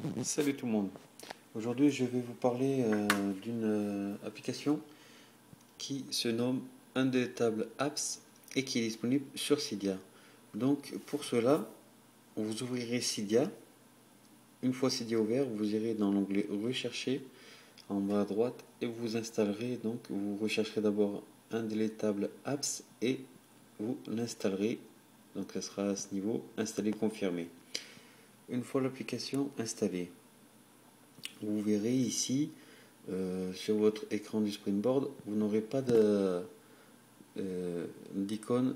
Salut tout le monde. Aujourd'hui, je vais vous parler euh, d'une euh, application qui se nomme Undeletable Apps et qui est disponible sur Cydia. Donc, pour cela, vous ouvrirez Cydia. Une fois Cydia ouvert, vous irez dans l'onglet Rechercher en bas à droite et vous installerez. Donc, vous rechercherez d'abord Undeletable Apps et vous l'installerez. Donc, ça sera à ce niveau installé confirmé. Une fois l'application installée, vous verrez ici euh, sur votre écran du Springboard, vous n'aurez pas euh, d'icône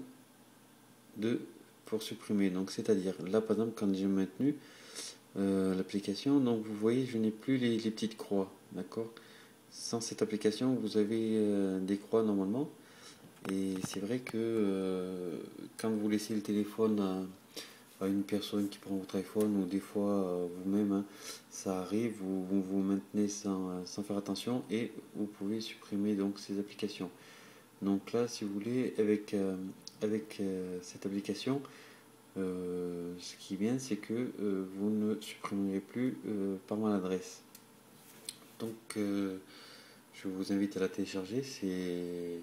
de, pour supprimer. Donc c'est-à-dire là par exemple quand j'ai maintenu euh, l'application, donc vous voyez je n'ai plus les, petites croix, d'accord? Sans cette application, vous avez des croix normalement. Et c'est vrai que quand vous laissez le téléphone une personne qui prend votre iPhone ou des fois euh, vous-même, hein, ça arrive, vous, vous, maintenez sans, sans, faire attention et vous pouvez supprimer donc ces applications. Donc là, si vous voulez, avec, euh, avec euh, cette application, ce qui est bien, c'est que vous ne supprimerez plus par maladresse. Donc, je vous invite à la télécharger, c'est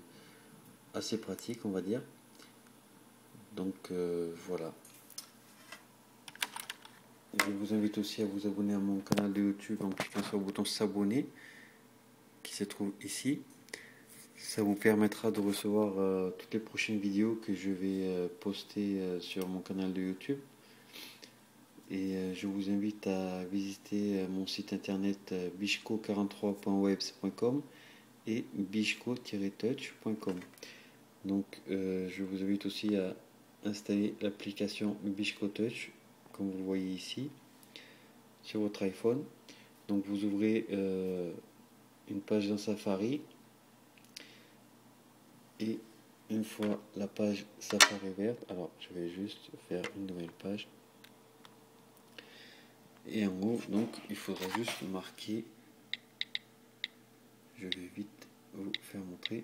assez pratique, on va dire. Donc voilà. Je vous invite aussi à vous abonner à mon canal de YouTube en cliquant sur le bouton s'abonner qui se trouve ici. Ça vous permettra de recevoir euh, toutes les prochaines vidéos que je vais euh, poster euh, sur mon canal de YouTube. Et je vous invite à visiter mon site internet bichco43.webs.com et bichco-touch.com. Donc je vous invite aussi à installer l'application Bichco Touch vous voyez ici, sur votre iPhone. Donc vous ouvrez euh, une page dans Safari et une fois la page Safari verte, alors je vais juste faire une nouvelle page. Et en haut, donc il faudra juste marquer, je vais vite vous faire montrer.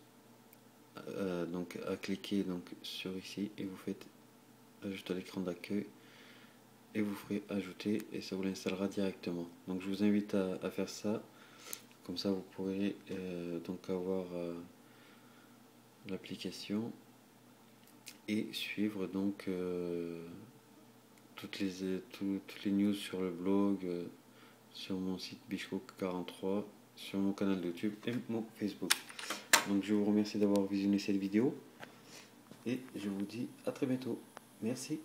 euh, donc à cliquer donc sur ici et vous faites ajouter à l'écran d'accueil et vous ferez ajouter et ça vous l'installera directement. Donc je vous invite à, faire ça. Comme ça vous pourrez euh, donc avoir euh, l'application et suivre donc toutes les toutes les news sur le blog sur mon site Bichco 43 sur mon canal YouTube et mon Facebook donc je vous remercie d'avoir visionné cette vidéo et je vous dis à très bientôt. Merci.